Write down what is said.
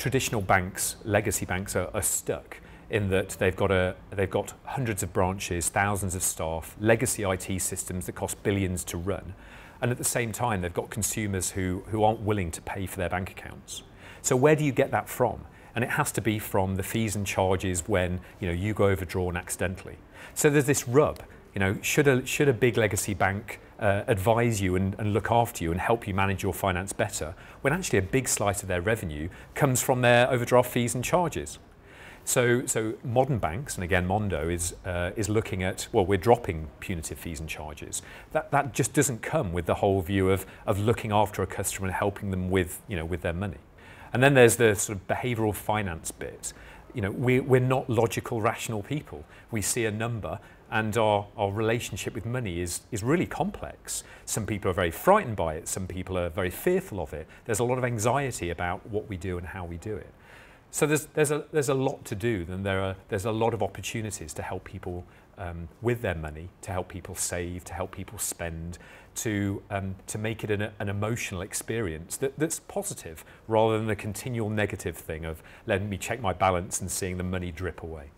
traditional banks, legacy banks, are, are stuck in that they've got, a, they've got hundreds of branches, thousands of staff, legacy IT systems that cost billions to run. And at the same time, they've got consumers who, who aren't willing to pay for their bank accounts. So where do you get that from? And it has to be from the fees and charges when you, know, you go overdrawn accidentally. So there's this rub. You know, should a, should a big legacy bank uh, advise you and, and look after you and help you manage your finance better when actually a big slice of their revenue comes from their overdraft fees and charges? So, so modern banks, and again Mondo is, uh, is looking at, well, we're dropping punitive fees and charges. That, that just doesn't come with the whole view of, of looking after a customer and helping them with, you know, with their money. And then there's the sort of behavioral finance bit. You know, we, we're not logical, rational people. We see a number and our, our relationship with money is, is really complex. Some people are very frightened by it, some people are very fearful of it. There's a lot of anxiety about what we do and how we do it. So there's, there's, a, there's a lot to do, and there are, there's a lot of opportunities to help people um, with their money, to help people save, to help people spend, to, um, to make it an, an emotional experience that, that's positive rather than the continual negative thing of letting me check my balance and seeing the money drip away.